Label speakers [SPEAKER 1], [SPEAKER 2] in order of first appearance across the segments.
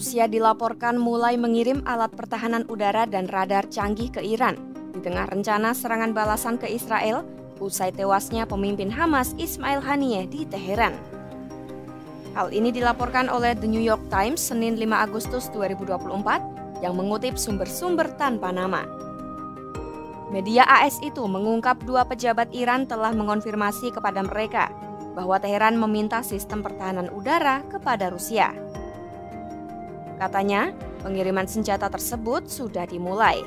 [SPEAKER 1] Rusia dilaporkan mulai mengirim alat pertahanan udara dan radar canggih ke Iran di tengah rencana serangan balasan ke Israel usai tewasnya pemimpin Hamas Ismail Haniyeh di Teheran. Hal ini dilaporkan oleh The New York Times Senin 5 Agustus 2024 yang mengutip sumber-sumber tanpa nama. Media AS itu mengungkap dua pejabat Iran telah mengonfirmasi kepada mereka bahwa Teheran meminta sistem pertahanan udara kepada Rusia. Katanya, pengiriman senjata tersebut sudah dimulai.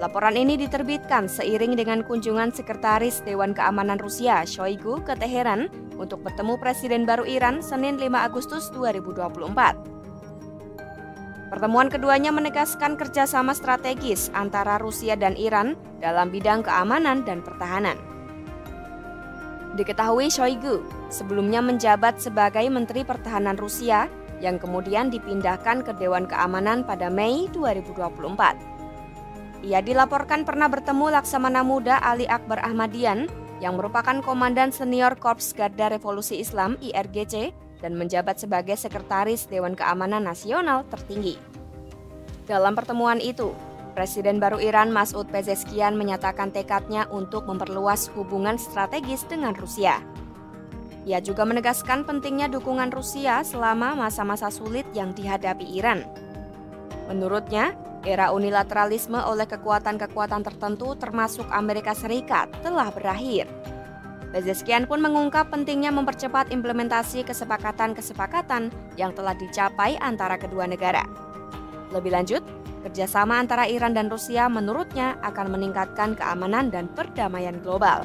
[SPEAKER 1] Laporan ini diterbitkan seiring dengan kunjungan Sekretaris Dewan Keamanan Rusia Shoigu ke Teheran untuk bertemu Presiden baru Iran Senin 5 Agustus 2024. Pertemuan keduanya menegaskan kerjasama strategis antara Rusia dan Iran dalam bidang keamanan dan pertahanan. Diketahui Shoigu sebelumnya menjabat sebagai Menteri Pertahanan Rusia yang kemudian dipindahkan ke Dewan Keamanan pada Mei 2024. Ia dilaporkan pernah bertemu Laksamana Muda Ali Akbar Ahmadian yang merupakan Komandan Senior Korps Garda Revolusi Islam IRGC dan menjabat sebagai Sekretaris Dewan Keamanan Nasional tertinggi. Dalam pertemuan itu, Presiden baru Iran Masud Pezeshkian menyatakan tekadnya untuk memperluas hubungan strategis dengan Rusia. Ia juga menegaskan pentingnya dukungan Rusia selama masa-masa sulit yang dihadapi Iran. Menurutnya, era unilateralisme oleh kekuatan-kekuatan tertentu termasuk Amerika Serikat telah berakhir. Bezeskian pun mengungkap pentingnya mempercepat implementasi kesepakatan-kesepakatan yang telah dicapai antara kedua negara. Lebih lanjut, kerjasama antara Iran dan Rusia menurutnya akan meningkatkan keamanan dan perdamaian global.